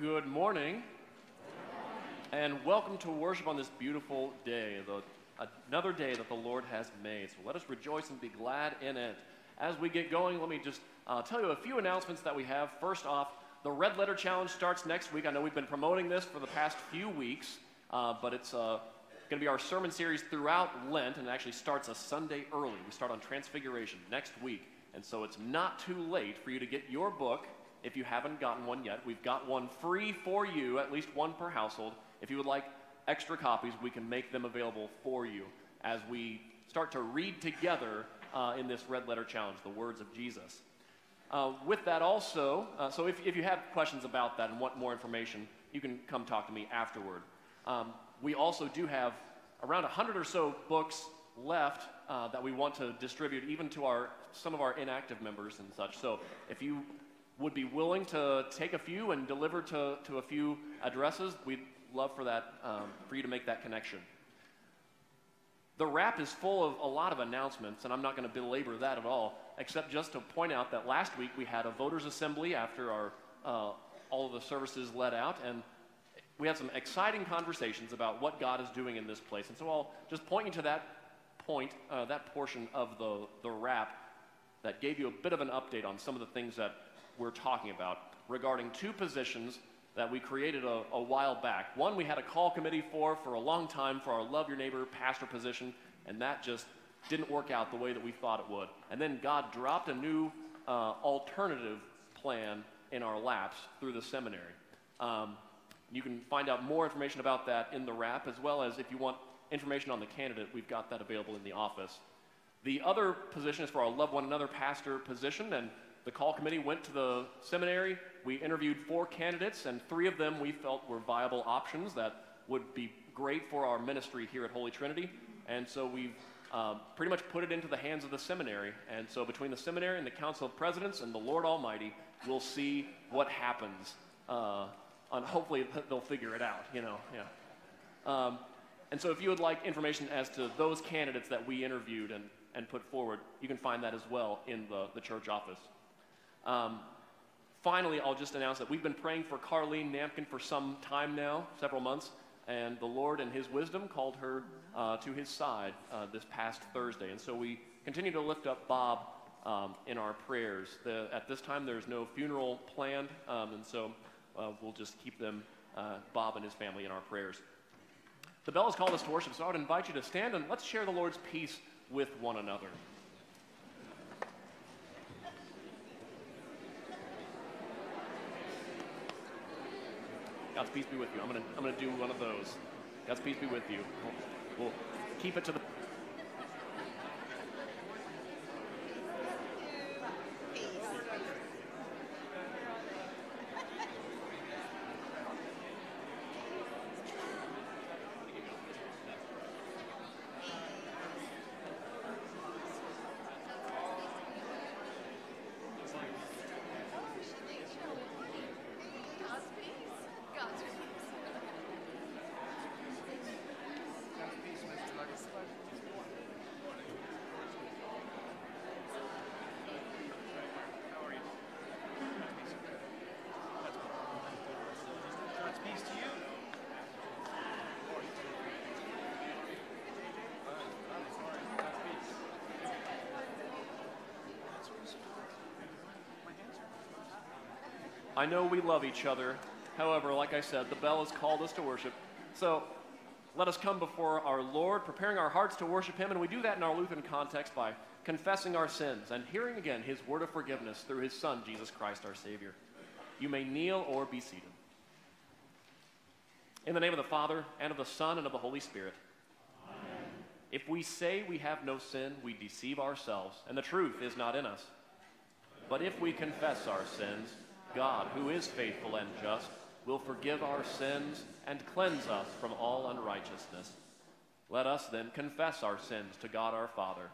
good morning, and welcome to worship on this beautiful day, the, another day that the Lord has made. So let us rejoice and be glad in it. As we get going, let me just uh, tell you a few announcements that we have. First off, the Red Letter Challenge starts next week. I know we've been promoting this for the past few weeks, uh, but it's uh, going to be our sermon series throughout Lent, and it actually starts a Sunday early. We start on Transfiguration next week, and so it's not too late for you to get your book if you haven't gotten one yet. We've got one free for you, at least one per household. If you would like extra copies, we can make them available for you as we start to read together uh, in this red letter challenge, the words of Jesus. Uh, with that, also, uh, so if, if you have questions about that and want more information, you can come talk to me afterward. Um, we also do have around 100 or so books left uh, that we want to distribute even to our some of our inactive members and such. So if you would be willing to take a few and deliver to, to a few addresses, we'd love for that, um, for you to make that connection. The wrap is full of a lot of announcements, and I'm not going to belabor that at all, except just to point out that last week we had a voters' assembly after our, uh, all of the services let out, and we had some exciting conversations about what God is doing in this place. And so I'll just point you to that point, uh, that portion of the, the wrap that gave you a bit of an update on some of the things that we're talking about regarding two positions that we created a, a, while back. One we had a call committee for for a long time for our Love Your Neighbor pastor position, and that just didn't work out the way that we thought it would. And then God dropped a new uh, alternative plan in our laps through the seminary. Um, you can find out more information about that in the wrap, as well as if you want information on the candidate, we've got that available in the office. The other position is for our Love One Another pastor position, and the call committee went to the seminary. We interviewed four candidates, and three of them we felt were viable options that would be great for our ministry here at Holy Trinity. And so we've uh, pretty much put it into the hands of the seminary. And so between the seminary and the Council of Presidents and the Lord Almighty, we'll see what happens. Uh, and hopefully they'll figure it out, you know, yeah. Um, and so if you would like information as to those candidates that we interviewed and, and put forward, you can find that as well in the, the church office. Um, finally, I'll just announce that we've been praying for Carlene Nampkin for some time now, several months, and the Lord, in His wisdom, called her uh, to His side uh, this past Thursday. And so we continue to lift up Bob um, in our prayers. The, at this time, there's no funeral planned, um, and so uh, we'll just keep them, uh, Bob and his family, in our prayers. The bell has called us to worship, so I would invite you to stand and let's share the Lord's peace with one another. God's peace be with you. I'm to I'm gonna do one of those. God's peace be with you. We'll, we'll keep it to the I know we love each other. However, like I said, the bell has called us to worship. So let us come before our Lord, preparing our hearts to worship Him. And we do that in our Lutheran context by confessing our sins and hearing again His word of forgiveness through His Son, Jesus Christ, our Savior. You may kneel or be seated. In the name of the Father, and of the Son, and of the Holy Spirit. If we say we have no sin, we deceive ourselves, and the truth is not in us. But if we confess our sins, God, who is faithful and just, will forgive our sins and cleanse us from all unrighteousness. Let us then confess our sins to God our Father.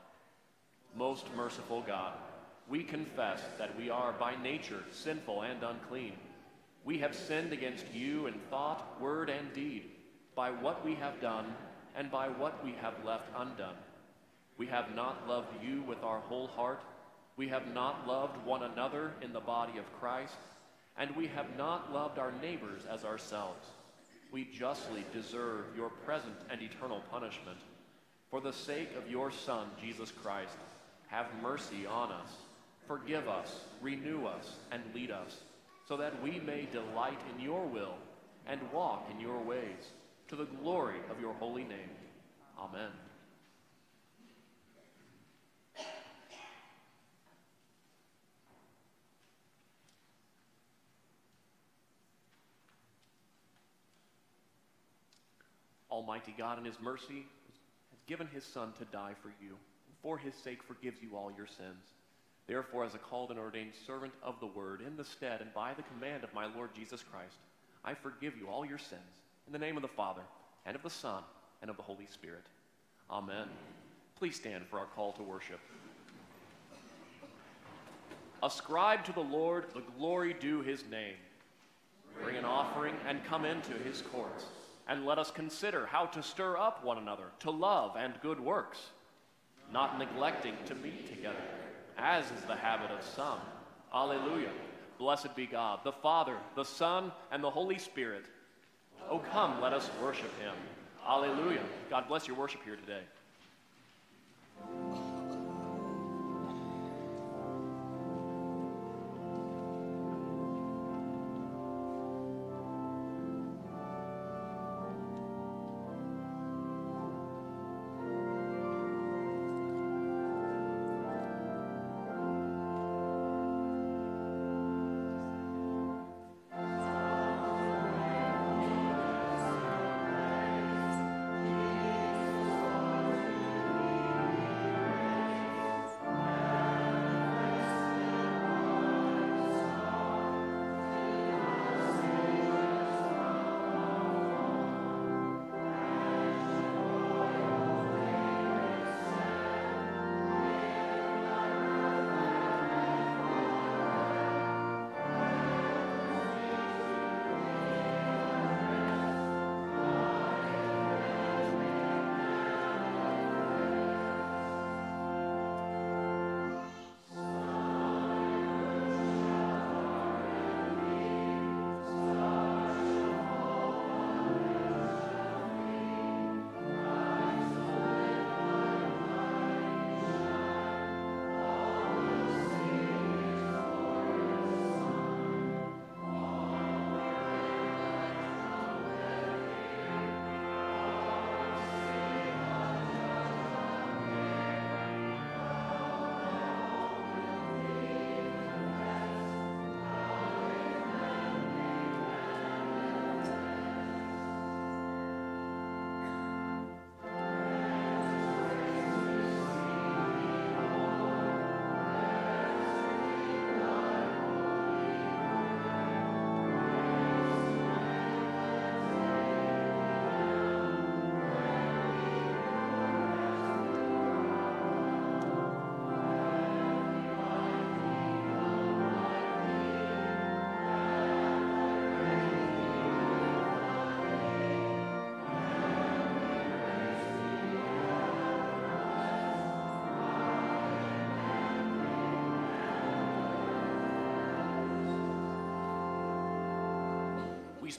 Most merciful God, we confess that we are by nature sinful and unclean. We have sinned against you in thought, word, and deed, by what we have done and by what we have left undone. We have not loved you with our whole heart. We have not loved one another in the body of Christ and we have not loved our neighbors as ourselves. We justly deserve your present and eternal punishment. For the sake of your Son, Jesus Christ, have mercy on us. Forgive us, renew us, and lead us, so that we may delight in your will and walk in your ways, to the glory of your holy name. Amen. Almighty God, in his mercy, has given his Son to die for you, and for his sake forgives you all your sins. Therefore, as a called and ordained servant of the word, in the stead and by the command of my Lord Jesus Christ, I forgive you all your sins, in the name of the Father, and of the Son, and of the Holy Spirit. Amen. Please stand for our call to worship. Ascribe to the Lord the glory due his name. Bring an offering and come into his courts and let us consider how to stir up one another to love and good works, not neglecting to meet together, as is the habit of some. Alleluia. Blessed be God, the Father, the Son, and the Holy Spirit. Oh, come, let us worship him. Alleluia. God bless your worship here today.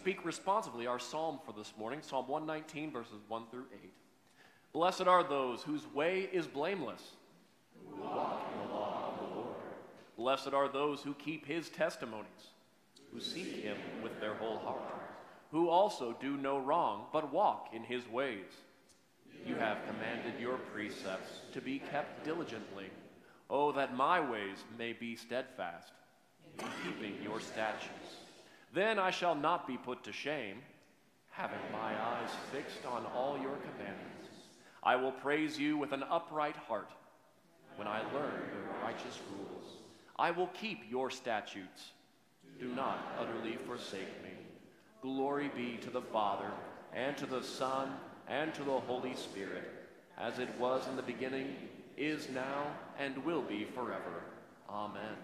Speak responsibly our psalm for this morning, Psalm 119, verses 1 through 8. Blessed are those whose way is blameless. Who walk in the law of the Lord. Blessed are those who keep his testimonies, who seek him with their whole heart, who also do no wrong, but walk in his ways. You have commanded your precepts to be kept diligently. Oh, that my ways may be steadfast in keeping your statutes. Then I shall not be put to shame, having my eyes fixed on all your commandments. I will praise you with an upright heart when I learn your righteous rules. I will keep your statutes. Do not utterly forsake me. Glory be to the Father, and to the Son, and to the Holy Spirit, as it was in the beginning, is now, and will be forever. Amen.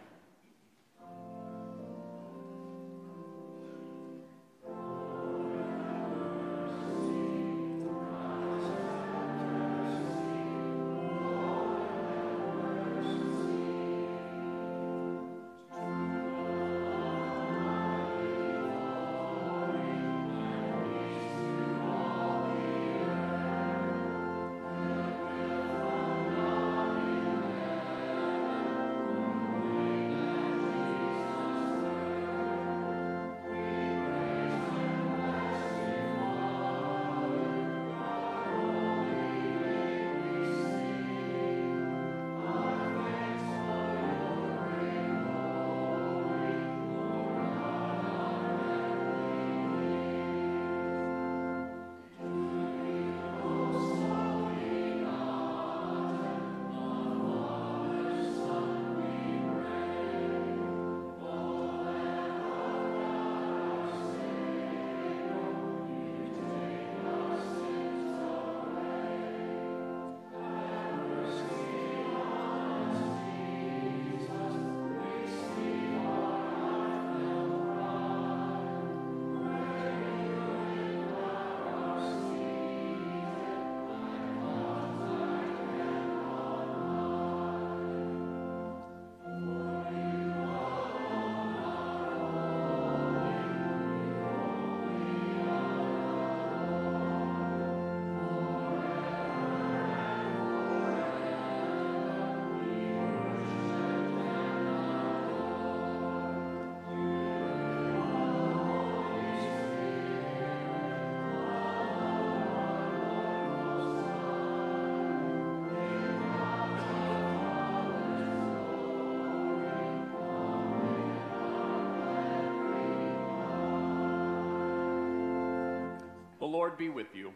The Lord be with you.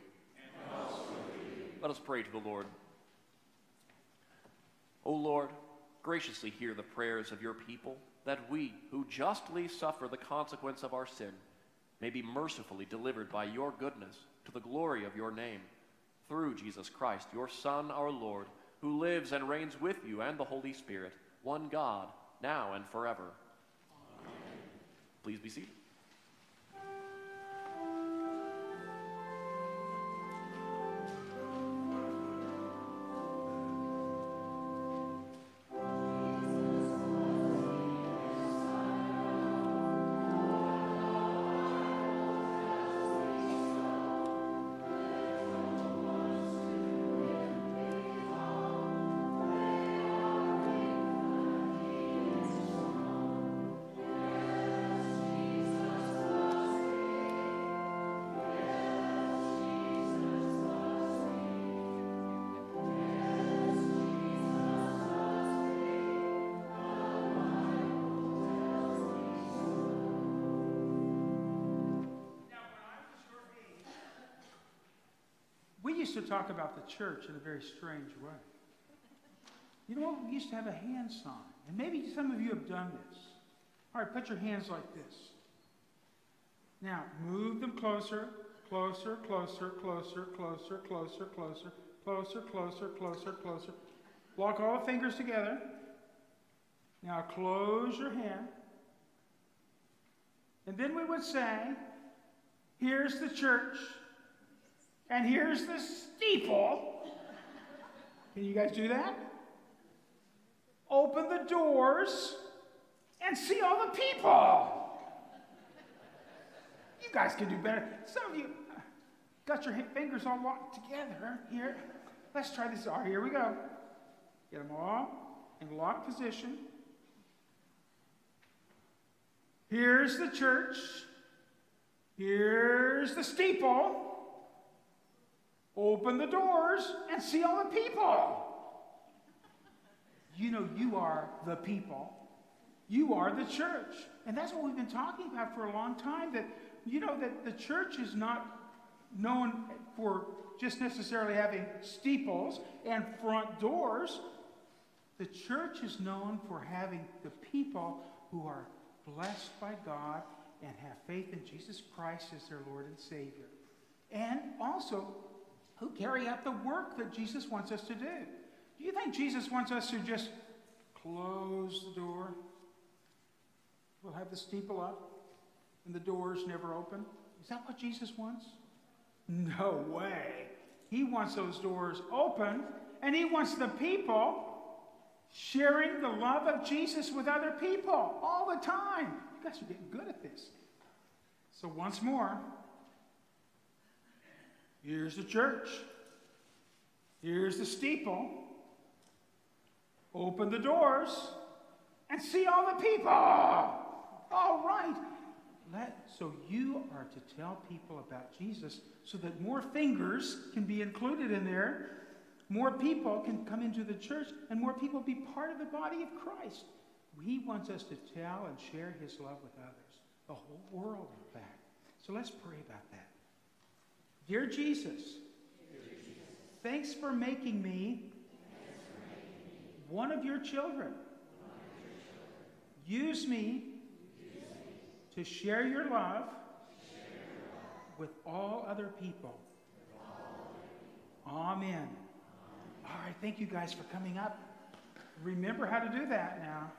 Let us pray to the Lord. O Lord, graciously hear the prayers of your people, that we, who justly suffer the consequence of our sin, may be mercifully delivered by your goodness to the glory of your name. Through Jesus Christ, your Son, our Lord, who lives and reigns with you and the Holy Spirit, one God, now and forever. Amen. Please be seated. Used to talk about the church in a very strange way. You know what? We used to have a hand sign. And maybe some of you have done this. All right, put your hands like this. Now, move them closer, closer, closer, closer, closer, closer, closer, closer, closer, closer, closer. Lock all the fingers together. Now, close your hand. And then we would say, Here's the church and here's the steeple. Can you guys do that? Open the doors and see all the people. You guys can do better. Some of you uh, got your fingers all locked together. Here, let's try this. All right, here we go. Get them all in locked position. Here's the church. Here's the steeple. Open the doors and see all the people. You know, you are the people. You are the church. And that's what we've been talking about for a long time that, you know, that the church is not known for just necessarily having steeples and front doors. The church is known for having the people who are blessed by God and have faith in Jesus Christ as their Lord and Savior. And also who carry out the work that Jesus wants us to do. Do you think Jesus wants us to just close the door? We'll have the steeple up and the doors never open? Is that what Jesus wants? No way. He wants those doors open and he wants the people sharing the love of Jesus with other people all the time. You guys are getting good at this. So, once more, Here's the church. Here's the steeple. Open the doors and see all the people. All right. Let, so you are to tell people about Jesus so that more fingers can be included in there, more people can come into the church, and more people be part of the body of Christ. He wants us to tell and share his love with others, the whole world, in fact. So let's pray about that. Dear Jesus, thanks for making me one of your children. Use me to share your love with all other people. Amen. All right, thank you guys for coming up. Remember how to do that now.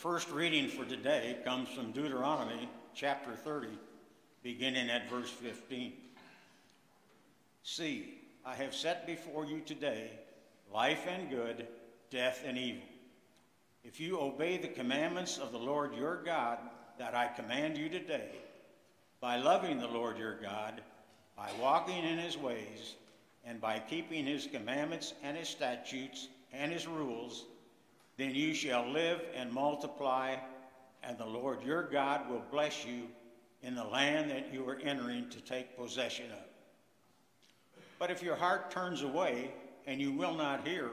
First reading for today comes from Deuteronomy chapter 30, beginning at verse 15. See, I have set before you today life and good, death and evil. If you obey the commandments of the Lord your God that I command you today, by loving the Lord your God, by walking in his ways, and by keeping his commandments and his statutes and his rules, then you shall live and multiply, and the Lord your God will bless you in the land that you are entering to take possession of. But if your heart turns away and you will not hear,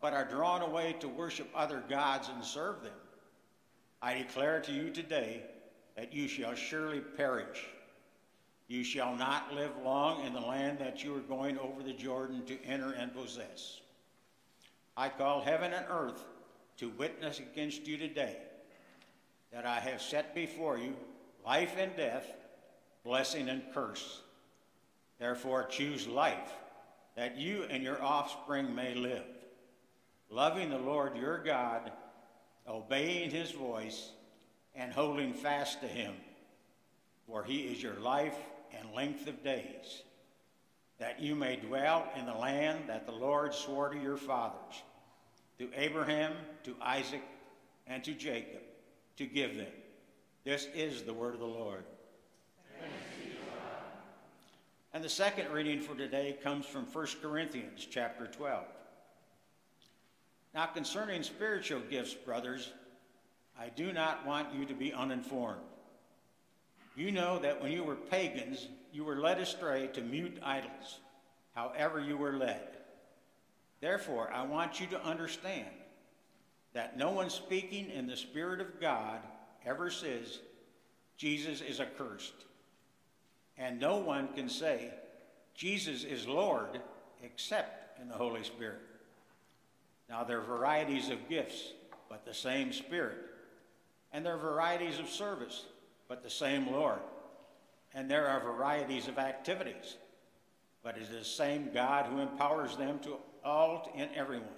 but are drawn away to worship other gods and serve them, I declare to you today that you shall surely perish. You shall not live long in the land that you are going over the Jordan to enter and possess. I call heaven and earth to witness against you today that I have set before you life and death, blessing and curse. Therefore, choose life, that you and your offspring may live, loving the Lord your God, obeying his voice, and holding fast to him, for he is your life and length of days, that you may dwell in the land that the Lord swore to your fathers to Abraham, to Isaac, and to Jacob to give them. This is the word of the Lord. And the second reading for today comes from 1 Corinthians chapter 12. Now, concerning spiritual gifts, brothers, I do not want you to be uninformed. You know that when you were pagans, you were led astray to mute idols, however, you were led. Therefore, I want you to understand that no one speaking in the Spirit of God ever says, Jesus is accursed. And no one can say, Jesus is Lord, except in the Holy Spirit. Now, there are varieties of gifts, but the same Spirit. And there are varieties of service, but the same Lord. And there are varieties of activities, but it is the same God who empowers them to all and everyone.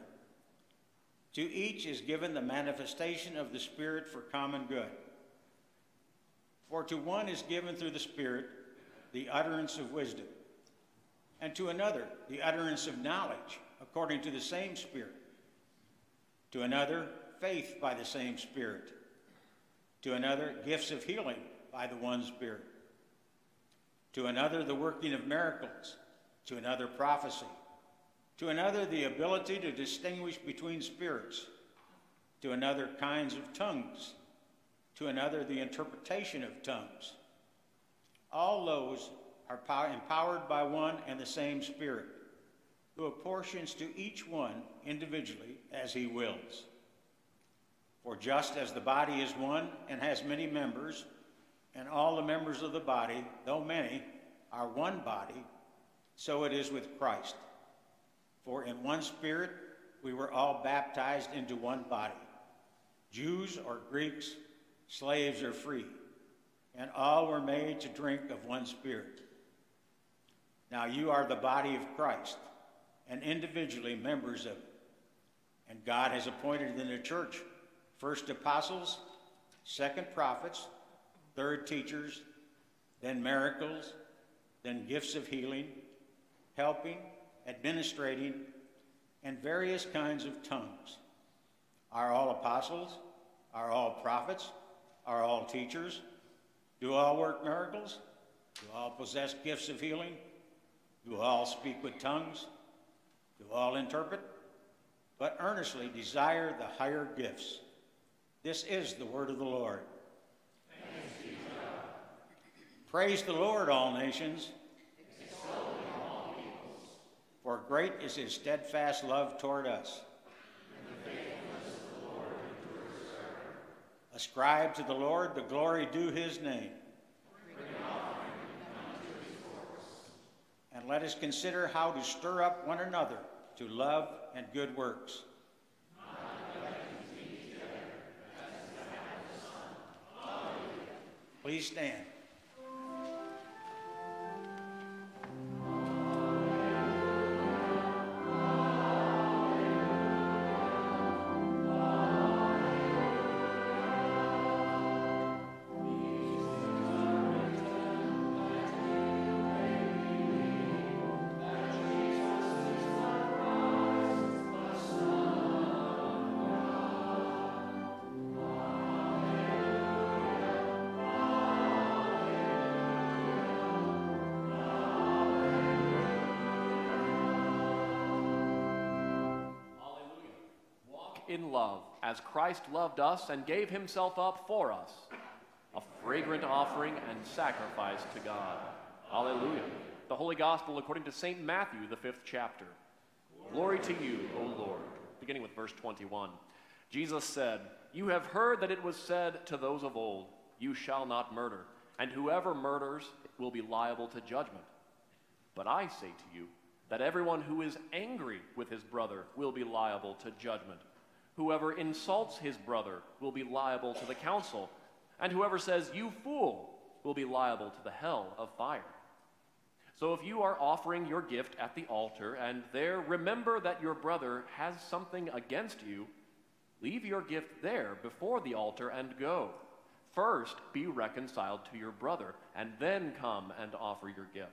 To each is given the manifestation of the Spirit for common good. For to one is given through the Spirit the utterance of wisdom, and to another the utterance of knowledge according to the same Spirit, to another faith by the same Spirit, to another gifts of healing by the one Spirit, to another the working of miracles, to another prophecy to another the ability to distinguish between spirits, to another kinds of tongues, to another the interpretation of tongues. All those are empowered by one and the same Spirit, who apportions to each one individually as he wills. For just as the body is one and has many members, and all the members of the body, though many, are one body, so it is with Christ. For in one spirit we were all baptized into one body Jews or Greeks, slaves or free, and all were made to drink of one spirit. Now you are the body of Christ, and individually members of it. And God has appointed in the church first apostles, second prophets, third teachers, then miracles, then gifts of healing, helping, administrating, and various kinds of tongues. Are all apostles? Are all prophets? Are all teachers? Do all work miracles? Do all possess gifts of healing? Do all speak with tongues? Do all interpret? But earnestly desire the higher gifts. This is the word of the Lord. Praise the Lord, all nations. For great is his steadfast love toward us. The faithfulness of the Lord towards forever. Ascribe to the Lord the glory due his name. And let us consider how to stir up one another to love and good works. Please stand. As Christ loved us and gave himself up for us, a fragrant offering and sacrifice to God. Alleluia. The Holy Gospel according to St. Matthew, the fifth chapter. Glory to you, O Lord. Beginning with verse 21. Jesus said, You have heard that it was said to those of old, You shall not murder, and whoever murders will be liable to judgment. But I say to you that everyone who is angry with his brother will be liable to judgment. Whoever insults his brother will be liable to the council, and whoever says, You fool, will be liable to the hell of fire. So if you are offering your gift at the altar and there remember that your brother has something against you, leave your gift there before the altar and go. First be reconciled to your brother, and then come and offer your gift.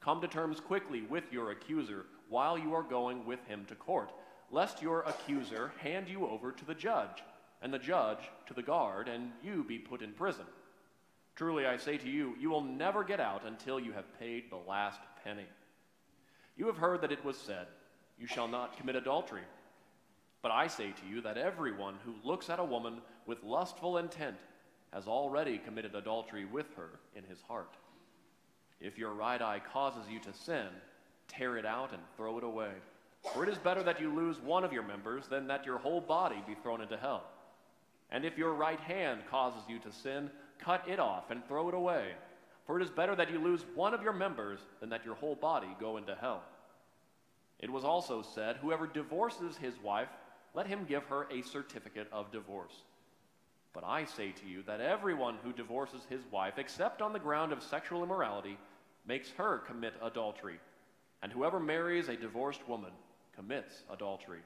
Come to terms quickly with your accuser while you are going with him to court, lest your accuser hand you over to the judge, and the judge to the guard, and you be put in prison. Truly I say to you, you will never get out until you have paid the last penny. You have heard that it was said, You shall not commit adultery. But I say to you that everyone who looks at a woman with lustful intent has already committed adultery with her in his heart. If your right eye causes you to sin, tear it out and throw it away. For it is better that you lose one of your members than that your whole body be thrown into hell. And if your right hand causes you to sin, cut it off and throw it away. For it is better that you lose one of your members than that your whole body go into hell. It was also said, Whoever divorces his wife, let him give her a certificate of divorce. But I say to you that everyone who divorces his wife, except on the ground of sexual immorality, makes her commit adultery. And whoever marries a divorced woman commits adultery.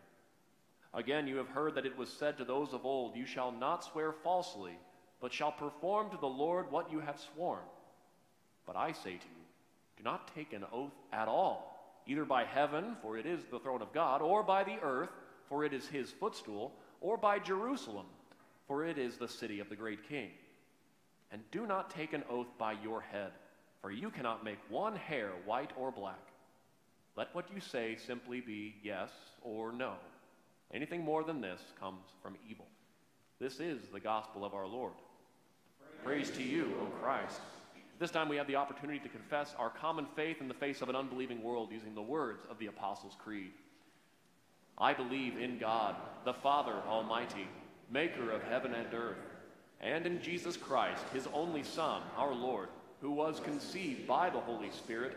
Again, you have heard that it was said to those of old, You shall not swear falsely but shall perform to the Lord what you have sworn. But I say to you, do not take an oath at all, either by heaven, for it is the throne of God, or by the earth, for it is his footstool, or by Jerusalem, for it is the city of the great king. And do not take an oath by your head, for you cannot make one hair white or black. Let what you say simply be yes or no. Anything more than this comes from evil. This is the gospel of our Lord. Praise to you, O Christ. This time we have the opportunity to confess our common faith in the face of an unbelieving world using the words of the Apostles' Creed. I believe in God, the Father Almighty, maker of heaven and earth, and in Jesus Christ, his only Son, our Lord, who was conceived by the Holy Spirit,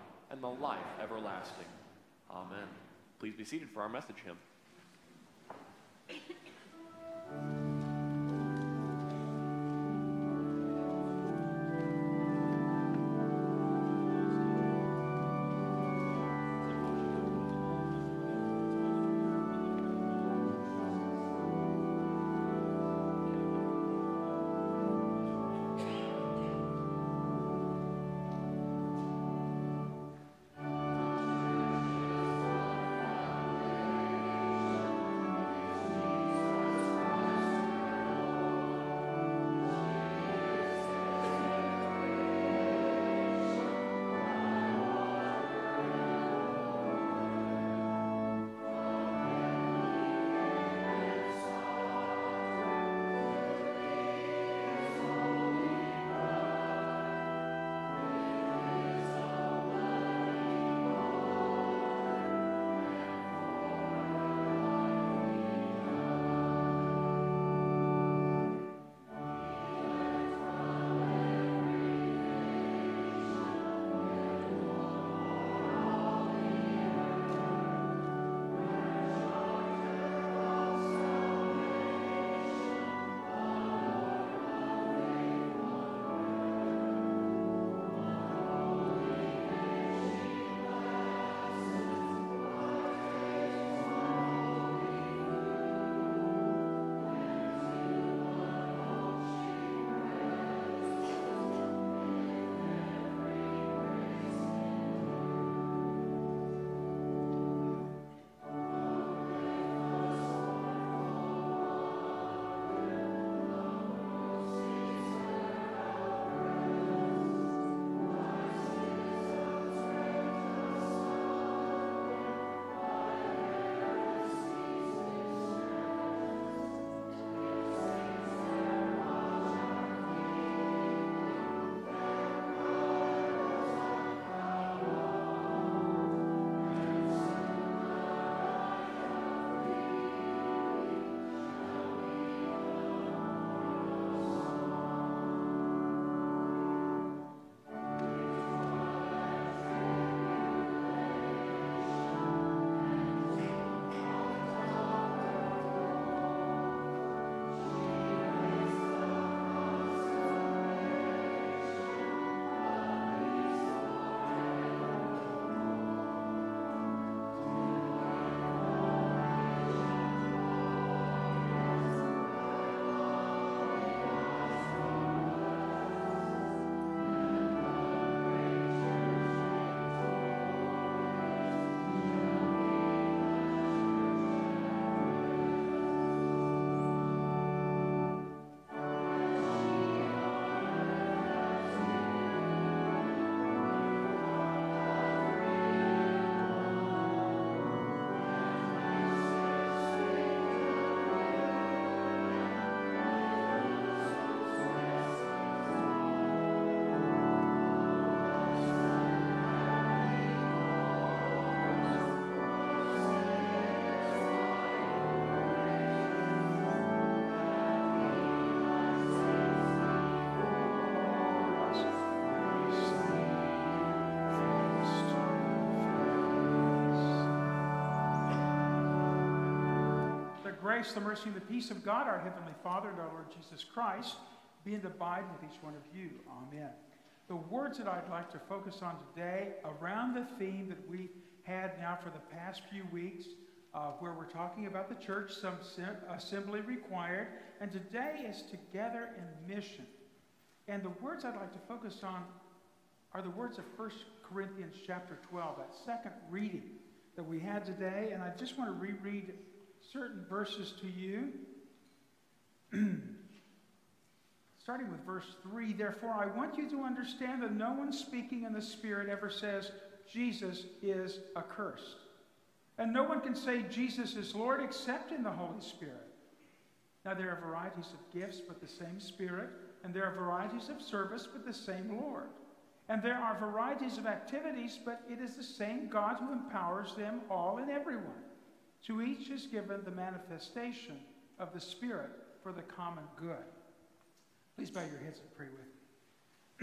and the life everlasting. Amen. Please be seated for our message hymn. Grace, the mercy, and the peace of God, our Heavenly Father, and our Lord Jesus Christ, be and abide with each one of you. Amen. The words that I'd like to focus on today around the theme that we had now for the past few weeks, uh, where we're talking about the church, some assembly required, and today is together in mission. And the words I'd like to focus on are the words of 1 Corinthians chapter 12, that second reading that we had today. And I just want to reread certain verses to you. Starting with verse 3 Therefore, I want you to understand that no one speaking in the Spirit ever says, Jesus is accursed. And no one can say Jesus is Lord except in the Holy Spirit. Now, there are varieties of gifts, but the same Spirit. And there are varieties of service, but the same Lord. And there are varieties of activities, but it is the same God who empowers them all and everyone. To each is given the manifestation of the Spirit for the common good. Please bow your heads and pray with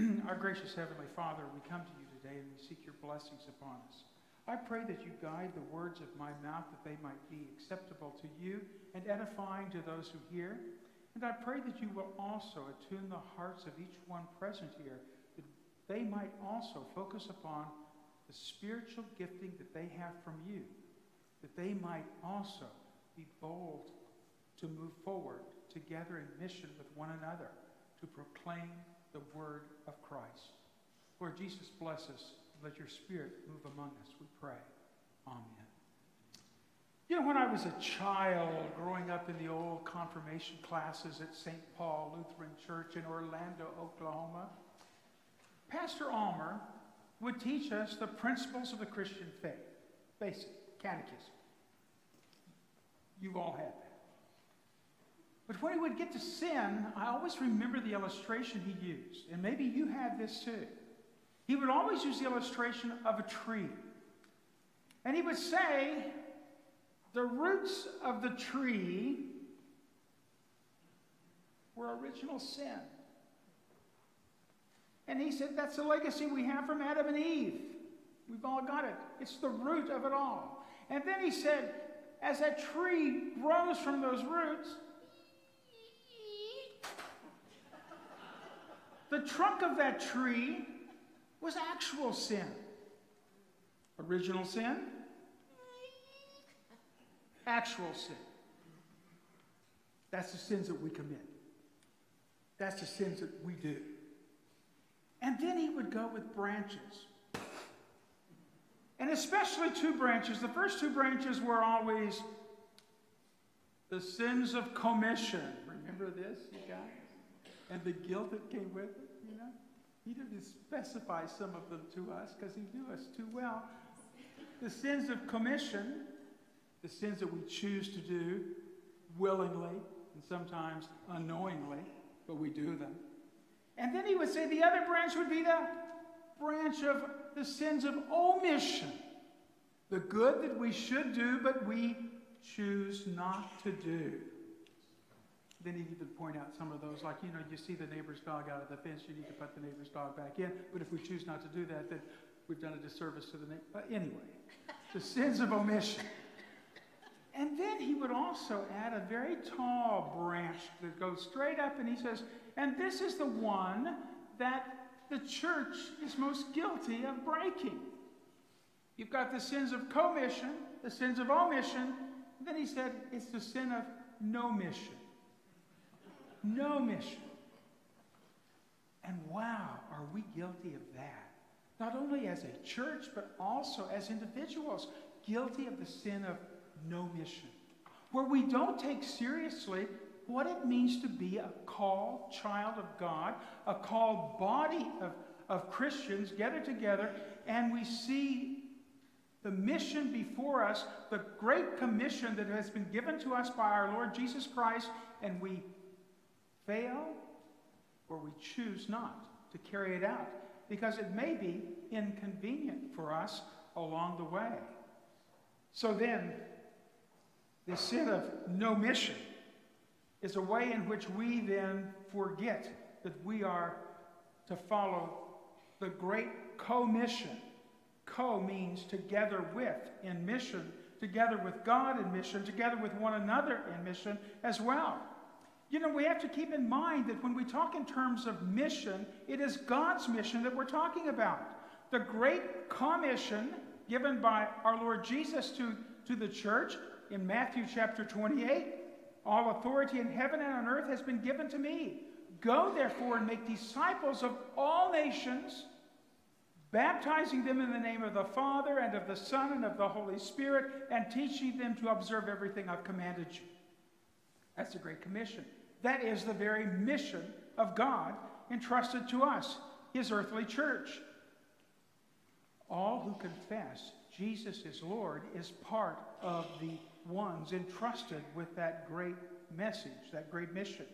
me. Our gracious Heavenly Father, we come to you today and we seek your blessings upon us. I pray that you guide the words of my mouth that they might be acceptable to you and edifying to those who hear. And I pray that you will also attune the hearts of each one present here, that they might also focus upon the spiritual gifting that they have from you, that they might also be bold to move forward together in mission with one another to proclaim the word of Christ. Lord Jesus, bless us. Let your spirit move among us, we pray. Amen. You know, when I was a child growing up in the old confirmation classes at St. Paul Lutheran Church in Orlando, Oklahoma, Pastor Almer would teach us the principles of the Christian faith, basic catechism. You've all had that. But when he would get to sin, I always remember the illustration he used, and maybe you had this too. He would always use the illustration of a tree. And he would say, the roots of the tree were original sin. And he said, That's the legacy we have from Adam and Eve. We've all got it. It's the root of it all. And then he said, As that tree grows from those roots, the trunk of that tree was actual sin. Original sin, actual sin. That's the sins that we commit. That's the sins that we do. And then he would go with branches. And especially two branches. The first two branches were always the sins of commission. Remember this, you guys? And the guilt that came with it, you know? He didn't specify some of them to us because he knew us too well. The sins of commission the sins that we choose to do willingly and sometimes unknowingly, but we do them. And then he would say the other branch would be the branch of the sins of omission. The good that we should do, but we choose not to do. Then he'd even point out some of those, like, you know, you see the neighbor's dog out of the fence, you need to put the neighbor's dog back in. But if we choose not to do that, then we've done a disservice to the neighbor. But anyway, the sins of omission. And then he would also add a very tall branch that goes straight up, and he says, and this is the one that the church is most guilty of breaking. You've got the sins of commission, the sins of omission. then he said, it's the sin of no mission. No mission. And wow, are we guilty of that? Not only as a church, but also as individuals, guilty of the sin of no mission, where we don't take seriously what it means to be a called child of God, a called body of, of Christians gathered together, and we see the mission before us, the great commission that has been given to us by our Lord Jesus Christ, and we fail or we choose not to carry it out because it may be inconvenient for us along the way. So then, the sin of no mission is a way in which we then forget that we are to follow the great commission. Co means together with, in mission together with God in mission, together with one another in mission as well. You know, we have to keep in mind that when we talk in terms of mission, it is God's mission that we're talking about. The great commission given by our Lord Jesus to, to the church in Matthew chapter 28 All authority in heaven and on earth has been given to me. Go therefore and make disciples of all nations, baptizing them in the name of the Father and of the Son and of the Holy Spirit, and teaching them to observe everything I've commanded you. That's the Great Commission. That is the very mission of God entrusted to us, his earthly church. All who confess Jesus is Lord is part of the ones entrusted with that great message, that great mission.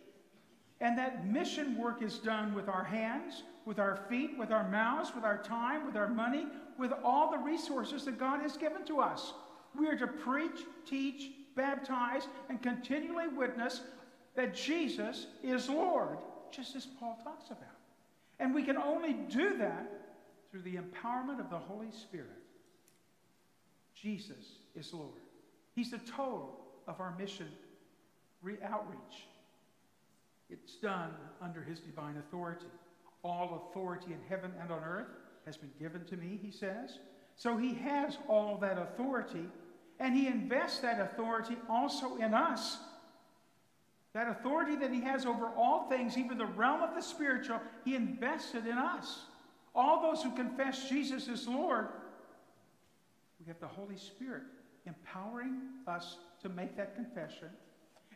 And that mission work is done with our hands, with our feet, with our mouths, with our time, with our money, with all the resources that God has given to us. We are to preach, teach, baptize, and continually witness that Jesus is Lord, just as Paul talks about. And we can only do that through the empowerment of the Holy Spirit. Jesus is Lord. He's the total of our mission re- outreach. It's done under his divine authority. All authority in heaven and on earth has been given to me, he says. So he has all that authority, and he invests that authority also in us that authority that he has over all things, even the realm of the spiritual, he invested in us. All those who confess Jesus as Lord, we have the Holy Spirit empowering us to make that confession.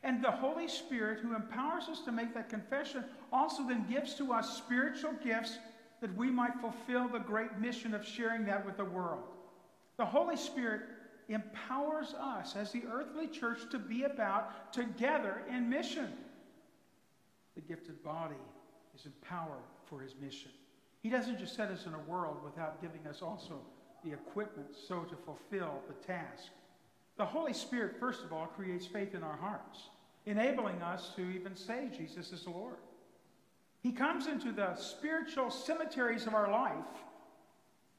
And the Holy Spirit, who empowers us to make that confession, also then gives to us spiritual gifts that we might fulfill the great mission of sharing that with the world. The Holy Spirit empowers us as the earthly church to be about together in mission. The gifted body is empowered for his mission. He doesn't just set us in a world without giving us also the equipment so to fulfill the task. The Holy Spirit, first of all, creates faith in our hearts, enabling us to even say Jesus is Lord. He comes into the spiritual cemeteries of our life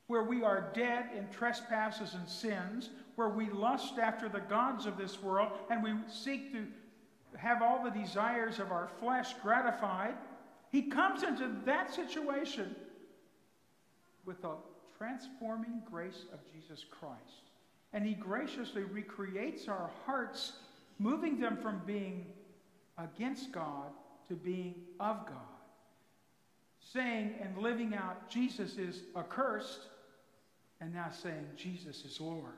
where we are dead in trespasses and sins, where we lust after the gods of this world and we seek to have all the desires of our flesh gratified, he comes into that situation with the transforming grace of Jesus Christ. And he graciously recreates our hearts, moving them from being against God to being of God. Saying and living out Jesus is accursed, and now saying Jesus is Lord.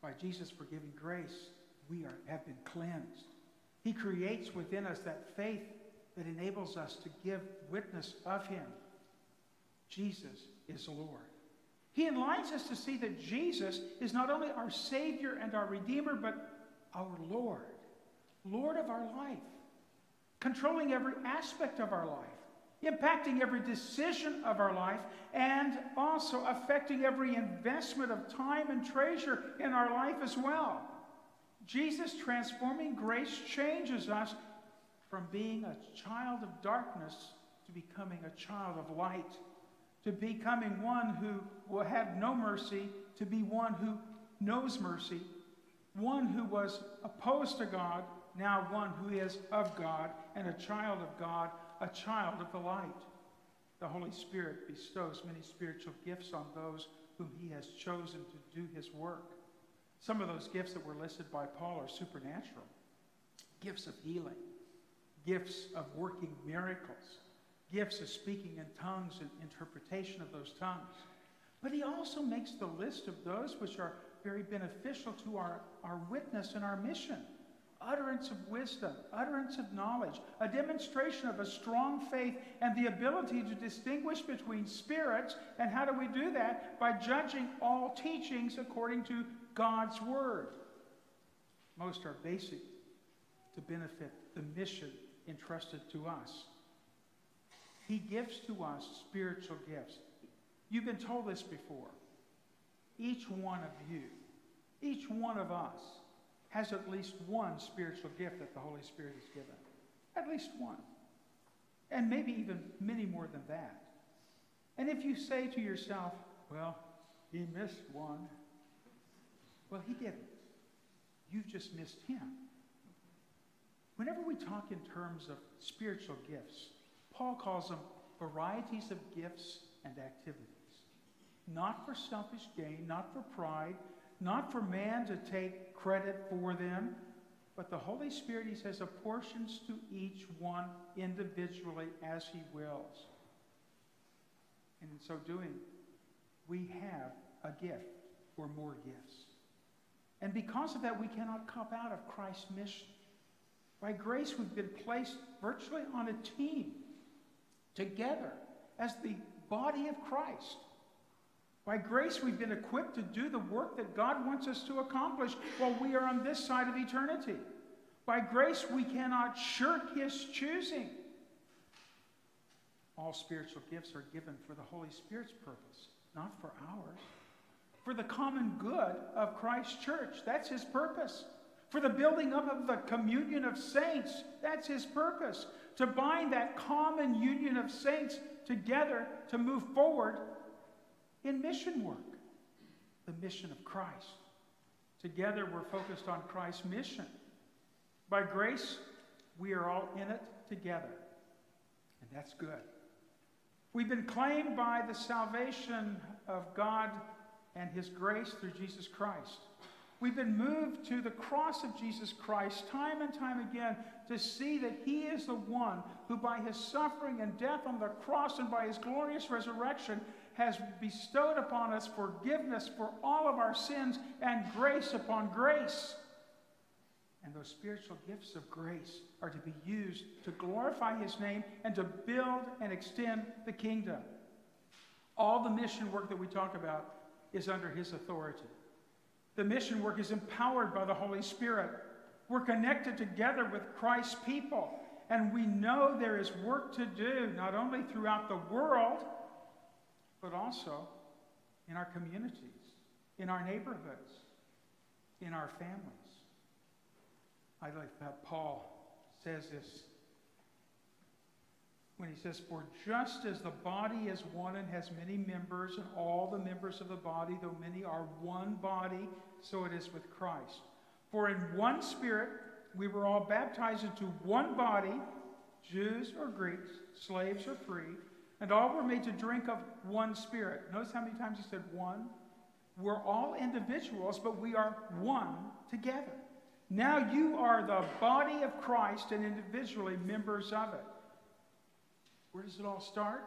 By Jesus' forgiving grace, we are, have been cleansed. He creates within us that faith that enables us to give witness of Him. Jesus is Lord. He enlightens us to see that Jesus is not only our Savior and our Redeemer, but our Lord, Lord of our life, controlling every aspect of our life impacting every decision of our life and also affecting every investment of time and treasure in our life as well. Jesus' transforming grace changes us from being a child of darkness to becoming a child of light, to becoming one who will have no mercy, to be one who knows mercy, one who was opposed to God, now one who is of God and a child of God a child of the light. The Holy Spirit bestows many spiritual gifts on those whom he has chosen to do his work. Some of those gifts that were listed by Paul are supernatural gifts of healing, gifts of working miracles, gifts of speaking in tongues and interpretation of those tongues. But he also makes the list of those which are very beneficial to our, our witness and our mission utterance of wisdom, utterance of knowledge, a demonstration of a strong faith, and the ability to distinguish between spirits. And how do we do that? By judging all teachings according to God's Word. Most are basic to benefit the mission entrusted to us. He gives to us spiritual gifts. You've been told this before. Each one of you, each one of us, has at least one spiritual gift that the Holy Spirit has given. At least one. And maybe even many more than that. And if you say to yourself, well, he missed one, Well, he didn't. You've just missed him. Whenever we talk in terms of spiritual gifts, Paul calls them varieties of gifts and activities. Not for selfish gain, not for pride, not for man to take credit for them, but the Holy Spirit, he says, apportions to each one individually as he wills. And in so doing, we have a gift or more gifts. And because of that, we cannot cop out of Christ's mission. By grace, we've been placed virtually on a team together as the body of Christ. By grace, we've been equipped to do the work that God wants us to accomplish while we are on this side of eternity. By grace, we cannot shirk His choosing. All spiritual gifts are given for the Holy Spirit's purpose, not for ours. For the common good of Christ's church, that's His purpose. For the building up of the communion of saints, that's His purpose. To bind that common union of saints together to move forward in mission work, the mission of Christ. Together, we're focused on Christ's mission. By grace, we are all in it together. And that's good. We've been claimed by the salvation of God and His grace through Jesus Christ. We've been moved to the cross of Jesus Christ time and time again to see that He is the one who, by His suffering and death on the cross and by His glorious resurrection, has bestowed upon us forgiveness for all of our sins and grace upon grace. And those spiritual gifts of grace are to be used to glorify His name and to build and extend the kingdom. All the mission work that we talk about is under His authority. The mission work is empowered by the Holy Spirit. We're connected together with Christ's people. And we know there is work to do, not only throughout the world, but also in our communities, in our neighborhoods, in our families. I like that Paul says this when he says, For just as the body is one and has many members, and all the members of the body, though many, are one body, so it is with Christ. For in one spirit we were all baptized into one body, Jews or Greeks, slaves or free, and all were made to drink of one spirit. Notice how many times he said one? We're all individuals, but we are one together. Now you are the body of Christ and individually members of it. Where does it all start?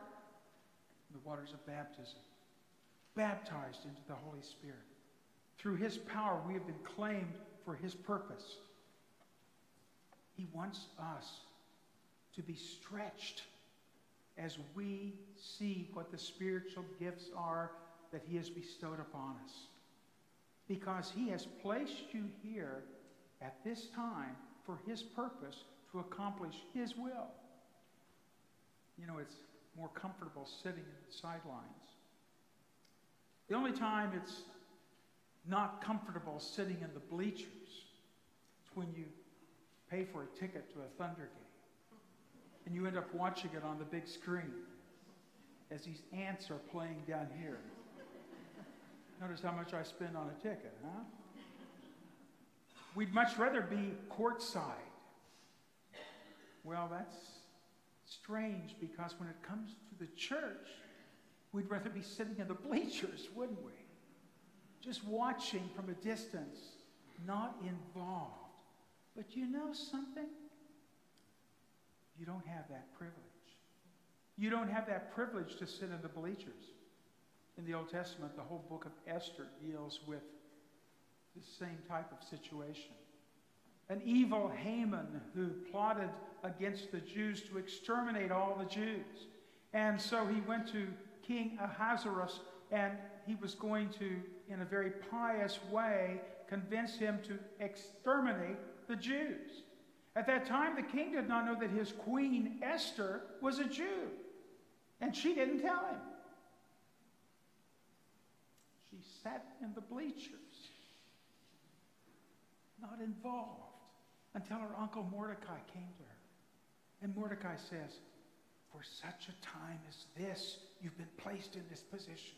In the waters of baptism. Baptized into the Holy Spirit. Through his power, we have been claimed for his purpose. He wants us to be stretched as we see what the spiritual gifts are that he has bestowed upon us. Because he has placed you here at this time for his purpose to accomplish his will. You know, it's more comfortable sitting in the sidelines. The only time it's not comfortable sitting in the bleachers is when you pay for a ticket to a Thunder game and you end up watching it on the big screen as these ants are playing down here. Notice how much I spend on a ticket, huh? We'd much rather be courtside. Well, that's strange because when it comes to the church, we'd rather be sitting in the bleachers, wouldn't we? Just watching from a distance, not involved. But you know something? You don't have that privilege. You don't have that privilege to sit in the bleachers. In the Old Testament, the whole book of Esther deals with the same type of situation. An evil Haman who plotted against the Jews to exterminate all the Jews. And so he went to King Ahasuerus and he was going to, in a very pious way, convince him to exterminate the Jews. At that time, the king did not know that his queen, Esther, was a Jew. And she didn't tell him. She sat in the bleachers, not involved, until her uncle Mordecai came to her. And Mordecai says, For such a time as this, you've been placed in this position.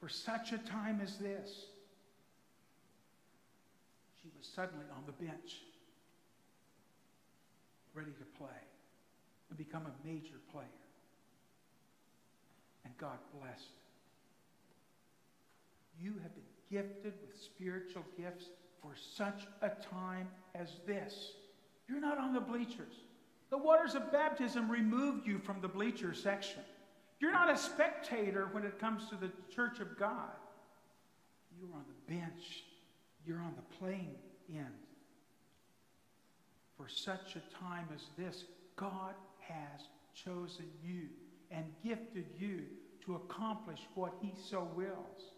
For such a time as this. she was suddenly on the bench, ready to play and become a major player. And God blessed. You have been gifted with spiritual gifts for such a time as this. You're not on the bleachers. The waters of baptism removed you from the bleacher section. You're not a spectator when it comes to the church of God. You're on the bench. You're on the playing end. For such a time as this, God has chosen you and gifted you to accomplish what he so wills.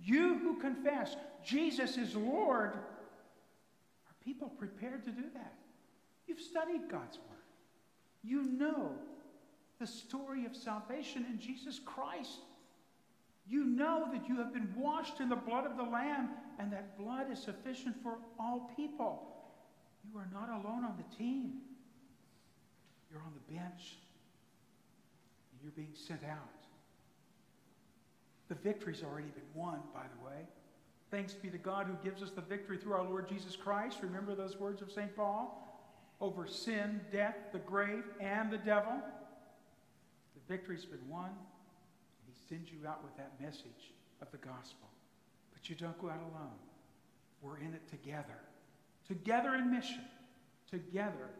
You who confess Jesus is Lord, are people prepared to do that? You've studied God's Word. You know the story of salvation in Jesus Christ. You know that you have been washed in the blood of the Lamb, and that blood is sufficient for all people. You are not alone on the team. You're on the bench, and you're being sent out. The victory's already been won, by the way. Thanks be to God who gives us the victory through our Lord Jesus Christ. Remember those words of St. Paul? Over sin, death, the grave, and the devil. Victory's been won, He sends you out with that message of the gospel. But you don't go out alone. We're in it together. Together in mission. Together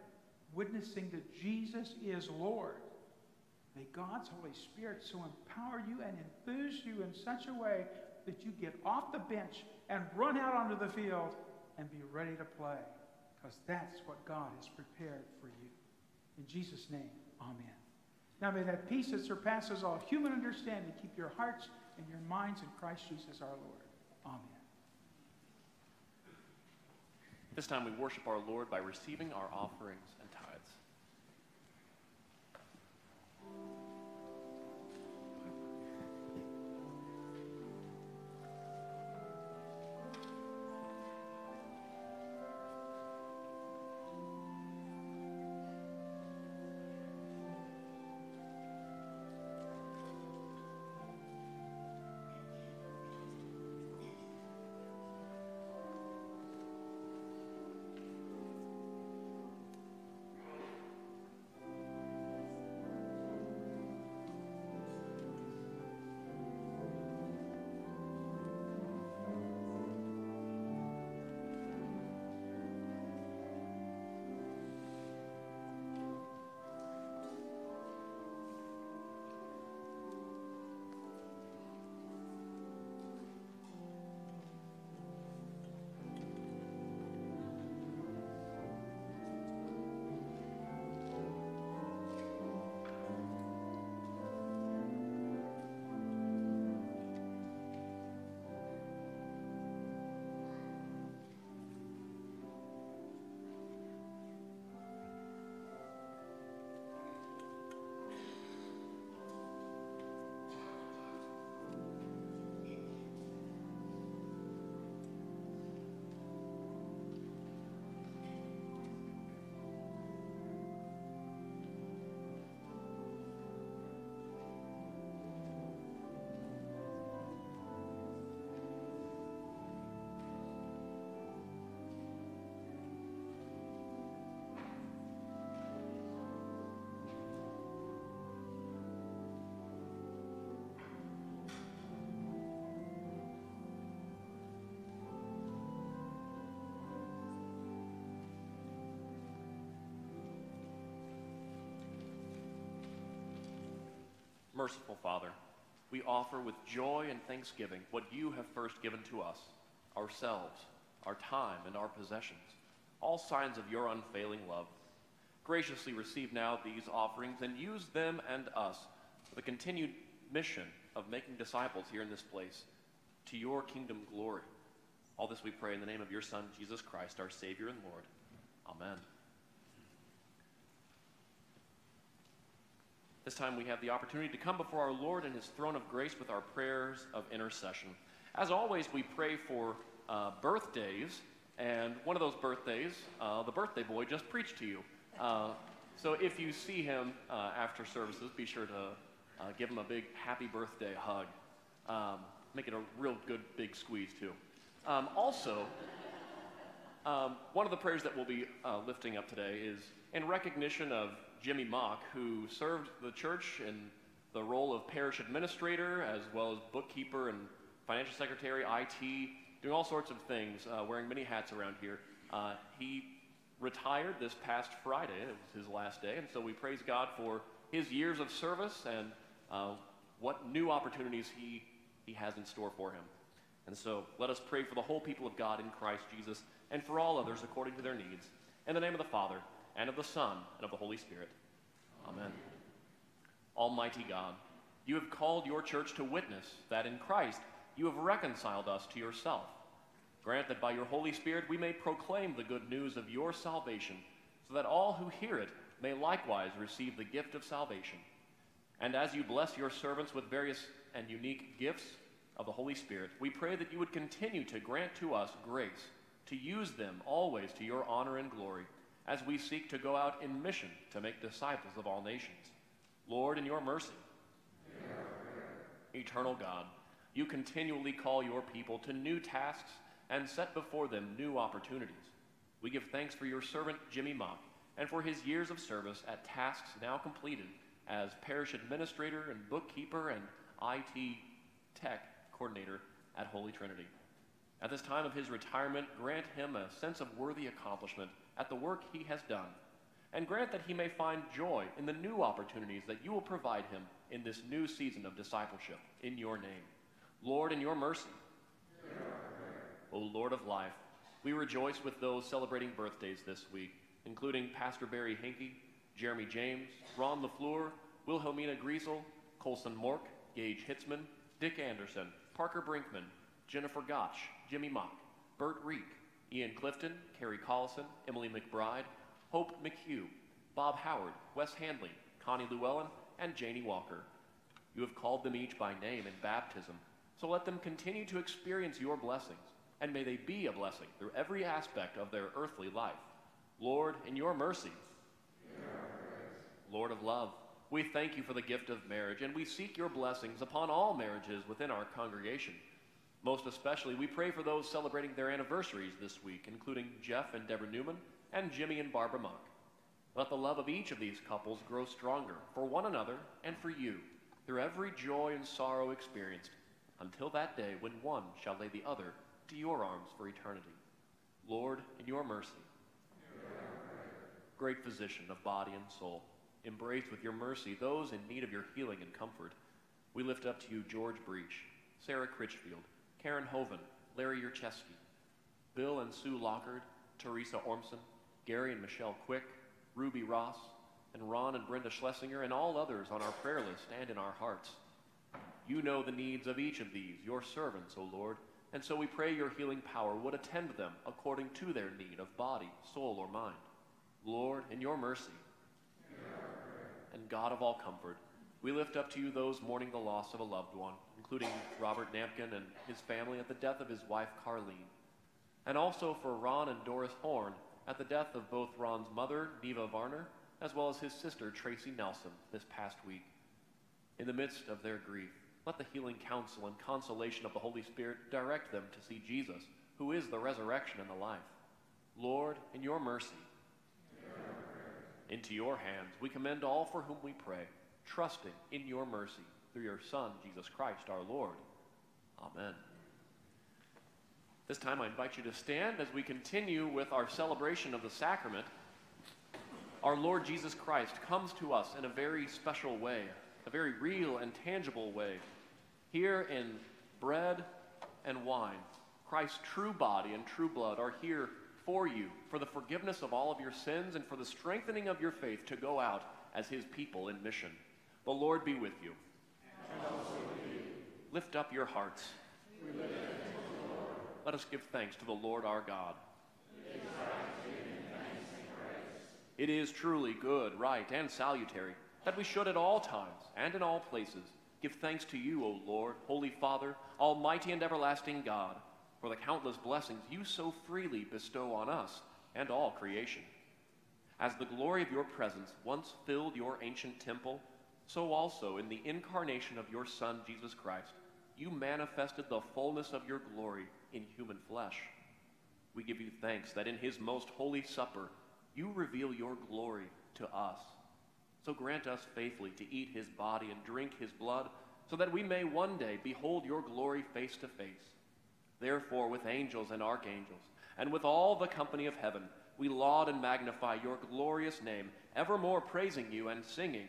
witnessing that Jesus is Lord. May God's Holy Spirit so empower you and enthuse you in such a way that you get off the bench and run out onto the field and be ready to play. Because that's what God has prepared for you. In Jesus' name, amen. Now may that peace that surpasses all human understanding keep your hearts and your minds in Christ Jesus our Lord. Amen. This time we worship our Lord by receiving our offerings Merciful Father, we offer with joy and thanksgiving what you have first given to us ourselves, our time, and our possessions, all signs of your unfailing love. Graciously receive now these offerings and use them and us for the continued mission of making disciples here in this place to your kingdom glory. All this we pray in the name of your Son, Jesus Christ, our Savior and Lord. Amen. This time we have the opportunity to come before our Lord and his throne of grace with our prayers of intercession. As always, we pray for uh, birthdays, and one of those birthdays, uh, the birthday boy just preached to you. Uh, so if you see him uh, after services, be sure to uh, give him a big happy birthday hug. Um, make it a real good big squeeze, too. Um, also, Um, one of the prayers that we'll be uh, lifting up today is in recognition of Jimmy Mock, who served the church in the role of parish administrator, as well as bookkeeper and financial secretary, IT, doing all sorts of things, uh, wearing many hats around here. Uh, he retired this past Friday. It was his last day. And so we praise God for his years of service and uh, what new opportunities he, he has in store for him. And so let us pray for the whole people of God in Christ Jesus and for all others according to their needs. In the name of the Father, and of the Son, and of the Holy Spirit. Amen. Almighty God, you have called your church to witness that in Christ you have reconciled us to yourself. Grant that by your Holy Spirit we may proclaim the good news of your salvation, so that all who hear it may likewise receive the gift of salvation. And as you bless your servants with various and unique gifts of the Holy Spirit, we pray that you would continue to grant to us grace to use them always to your honor and glory as we seek to go out in mission to make disciples of all nations. Lord, in your mercy, eternal God, you continually call your people to new tasks and set before them new opportunities. We give thanks for your servant Jimmy Mock and for his years of service at tasks now completed as parish administrator and bookkeeper and IT tech coordinator at Holy Trinity. At this time of his retirement, grant him a sense of worthy accomplishment at the work he has done, and grant that he may find joy in the new opportunities that you will provide him in this new season of discipleship in your name. Lord, in your mercy, O Lord of life, we rejoice with those celebrating birthdays this week, including Pastor Barrie Henke, Jeremy James, Ron LaFleur, Wilhelmina Griesel, Colson Mork, Gage Hitzman, Dick Anderson, Parker Brinkman, Jennifer Gotch, Jimmy Mock, Bert Reek, Ian Clifton, Carrie Collison, Emily McBride, Hope McHugh, Bob Howard, Wes Handley, Connie Llewellyn, and Janie Walker. You have called them each by name in baptism, so let them continue to experience your blessings, and may they be a blessing through every aspect of their earthly life. Lord, in your mercy, Lord of love, we thank you for the gift of marriage, and we seek your blessings upon all marriages within our congregation. Most especially, we pray for those celebrating their anniversaries this week, including Jeff and Deborah Newman and Jimmy and Barbara Monk. Let the love of each of these couples grow stronger for one another and for you through every joy and sorrow experienced until that day when one shall lay the other to your arms for eternity. Lord, in your mercy, great physician of body and soul, embrace with your mercy those in need of your healing and comfort. We lift up to you George Breach, Sarah Critchfield, Karen Hoven, Larry Yercheski, Bill and Sue Lockard, Teresa Ormson, Gary and Michelle Quick, Ruby Ross, and Ron and Brenda Schlesinger, and all others on our prayer list and in our hearts. You know the needs of each of these, your servants, O Lord, and so we pray your healing power would attend them according to their need of body, soul, or mind. Lord, in your mercy, and God of all comfort, we lift up to you those mourning the loss of a loved one, including Robert Nampkin and his family at the death of his wife, Carlene, and also for Ron and Doris Horn at the death of both Ron's mother, Neva Varner, as well as his sister, Tracy Nelson, this past week. In the midst of their grief, let the healing counsel and consolation of the Holy Spirit direct them to see Jesus, who is the resurrection and the life. Lord, in your mercy, into your hands we commend all for whom we pray, trusting in your mercy through your Son, Jesus Christ our Lord. Amen. This time I invite you to stand as we continue with our celebration of the sacrament. Our Lord Jesus Christ comes to us in a very special way, a very real and tangible way. Here in bread and wine, Christ's true body and true blood are here for you for the forgiveness of all of your sins and for the strengthening of your faith to go out as his people in mission. The Lord be with you. Lift up your hearts. Let us give thanks to the Lord our God. It is truly good, right, and salutary that we should at all times and in all places give thanks to you, O Lord, Holy Father, Almighty and everlasting God, for the countless blessings you so freely bestow on us and all creation. As the glory of your presence once filled your ancient temple, so also in the incarnation of your Son, Jesus Christ, you manifested the fullness of your glory in human flesh. We give you thanks that in his most holy supper you reveal your glory to us. So grant us faithfully to eat his body and drink his blood, so that we may one day behold your glory face to face. Therefore, with angels and archangels, and with all the company of heaven, we laud and magnify your glorious name, evermore praising you and singing.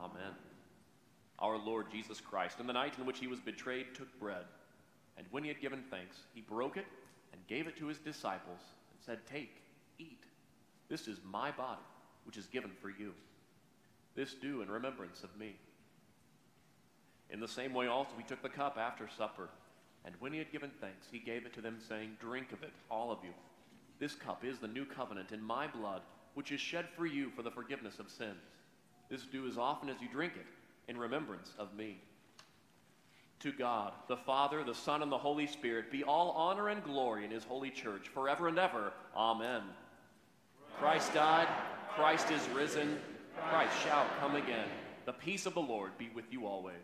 Amen. Our Lord Jesus Christ, in the night in which he was betrayed, took bread, and when he had given thanks, he broke it and gave it to his disciples, and said, Take, eat. This is my body, which is given for you. This do in remembrance of me. In the same way also he took the cup after supper, and when he had given thanks, he gave it to them, saying, Drink of it, all of you. This cup is the new covenant in my blood, which is shed for you for the forgiveness of sins. This do as often as you drink it in remembrance of me. To God, the Father, the Son, and the Holy Spirit be all honor and glory in his holy church forever and ever. Amen. Christ died, Christ is risen, Christ shall come again. The peace of the Lord be with you always.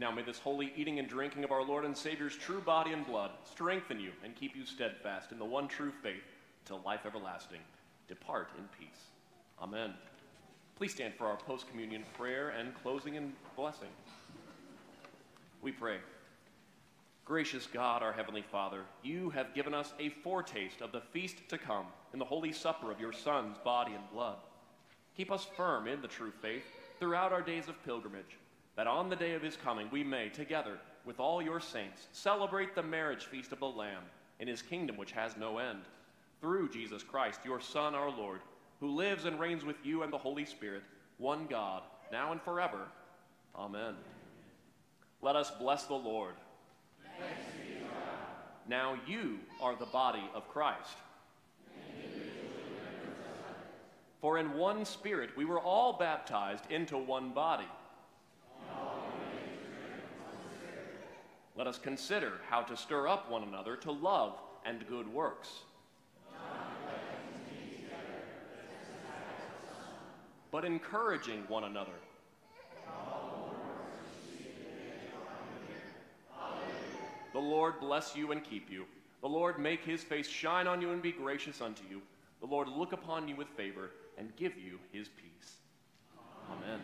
Now may this holy eating and drinking of our Lord and Savior's true body and blood strengthen you and keep you steadfast in the one true faith till life everlasting. Depart in peace. Amen. Please stand for our post communion prayer and closing and blessing. We pray. Gracious God, our Heavenly Father, you have given us a foretaste of the feast to come in the holy supper of your Son's body and blood. Keep us firm in the true faith throughout our days of pilgrimage, that on the day of his coming we may, together with all your saints, celebrate the marriage feast of the Lamb in his kingdom which has no end. Through Jesus Christ, your Son, our Lord, who lives and reigns with you and the Holy Spirit, one God, now and forever. Amen. Let us bless the Lord. Now you are the body of Christ. For in one spirit we were all baptized into one body. Let us consider how to stir up one another to love and good works. But encouraging one another The Lord bless you and keep you. The Lord make his face shine on you and be gracious unto you. The Lord look upon you with favor and give you his peace. Amen.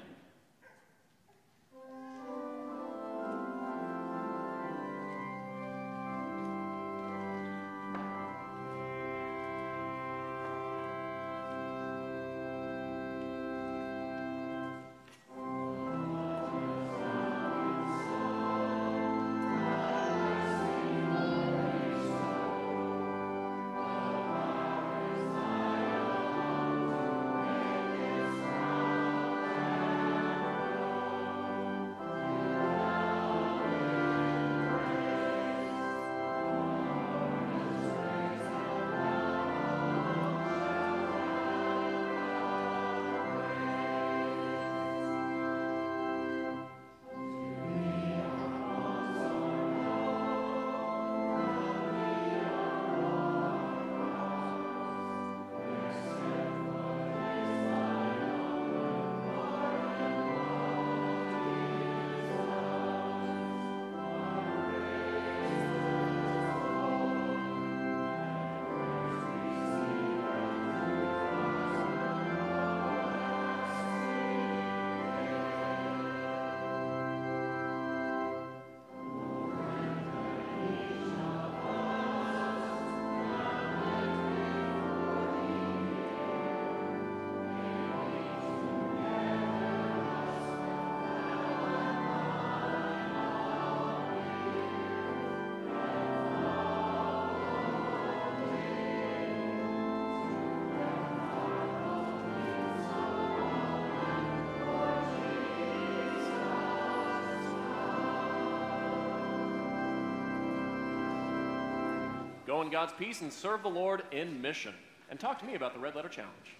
Go in God's peace and serve the Lord in mission. And talk to me about the Red Letter Challenge.